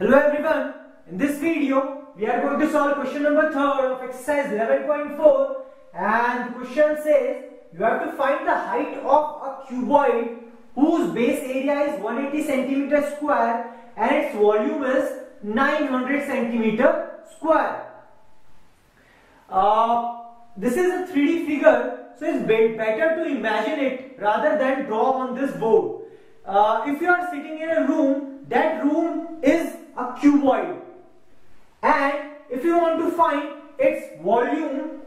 Hello everyone, in this video we are going to solve question number 3 of exercise 11.4 and the question says you have to find the height of a cuboid whose base area is 180 centimeter square and its volume is 900 centimeter square. Uh, this is a 3D figure so it's better to imagine it rather than draw on this board. Uh, if you are sitting in a room, that room is a cuboid. And if you want to find its volume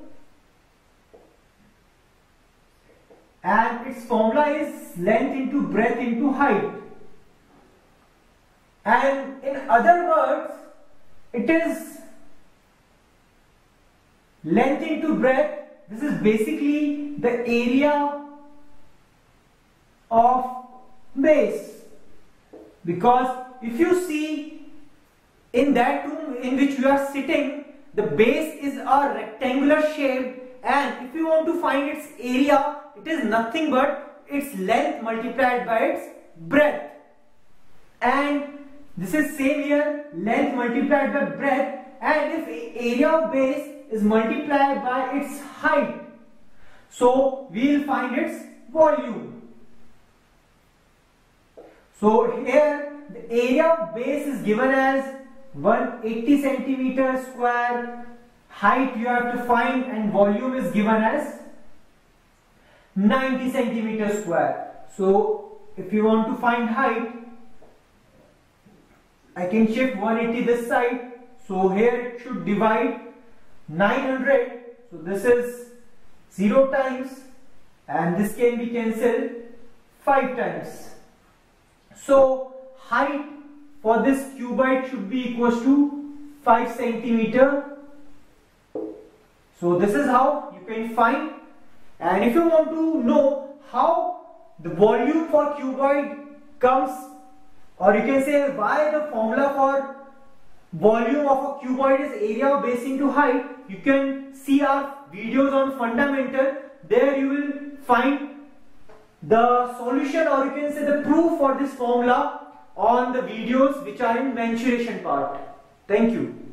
and its formula is length into breadth into height. And in other words, it is length into breadth. This is basically the area of base. Because if you see in that room in which you are sitting, the base is a rectangular shape and if you want to find its area, it is nothing but its length multiplied by its breadth. And this is same here, length multiplied by breadth and if area of base is multiplied by its height, so we will find its volume. So here the area of base is given as 180 centimeter square. Height you have to find and volume is given as 90 centimeter square. So if you want to find height, I can shift 180 this side. So here it should divide 900. So this is 0 times and this can be cancelled 5 times. So height for this cuboid should be equals to 5 centimeter. So this is how you can find. And if you want to know how the volume for cuboid comes or you can say why the formula for volume of a cuboid is area of base into height you can see our videos on fundamental. There you will find the solution or you can say the proof for this formula on the videos which are in mensuration part. Thank you.